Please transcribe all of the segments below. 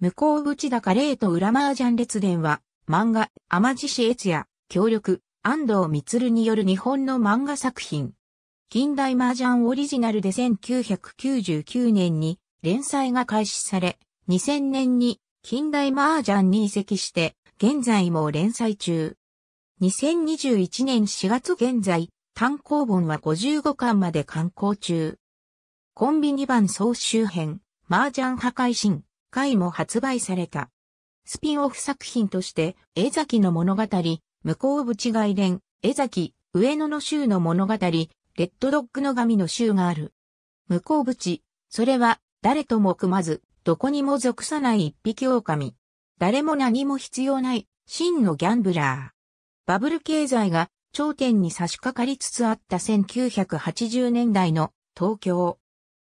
向こう淵高霊と裏麻雀列伝は、漫画、天地市越也、協力、安藤光による日本の漫画作品。近代麻雀オリジナルで1999年に連載が開始され、2000年に近代麻雀に移籍して、現在も連載中。2021年4月現在、単行本は55巻まで刊行中。コンビ2番総集編、麻雀破壊神、回も発売された。スピンオフ作品として、江崎の物語、向こう淵外伝、江崎、上野の州の物語、レッドドッグの神の州がある。向こう淵、それは、誰とも組まず、どこにも属さない一匹狼。誰も何も必要ない、真のギャンブラー。バブル経済が頂点に差し掛かりつつあった1980年代の東京。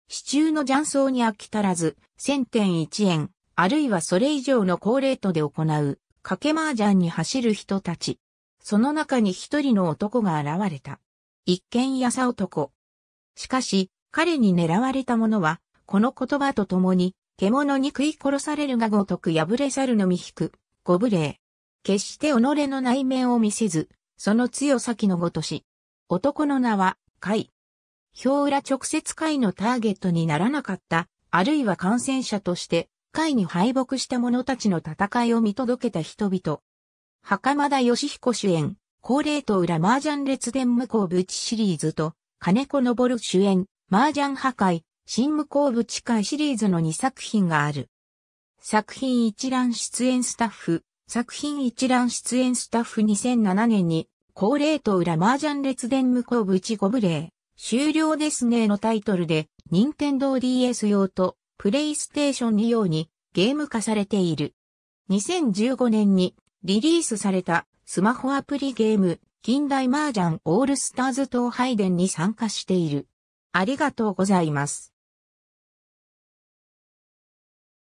市中の雀荘に飽き足らず、1000.1円、あるいはそれ以上の高レートで行う、賭け麻雀に走る人たち。その中に一人の男が現れた。一見やさ男。しかし、彼に狙われた者は、この言葉と共に、獣に食い殺されるがごとく破れ去るのみ引く、ご無礼。決して己の内面を見せず、その強さきのごとし。男の名は、海。表裏直接海のターゲットにならなかった、あるいは感染者として、海に敗北した者たちの戦いを見届けた人々。袴田義彦主演、高齢と裏麻雀列伝向こうぶちシリーズと、金子昇主演、麻雀破壊、新向こうぶち会シリーズの2作品がある。作品一覧出演スタッフ、作品一覧出演スタッフ2007年に、高齢と裏麻雀列伝向こうぶちご無礼、終了ですねのタイトルで、任天堂 DS 用とプレイステーション2用にゲーム化されている。2015年にリリースされたスマホアプリゲーム近代麻雀オールスターズ東拝殿に参加している。ありがとうございます。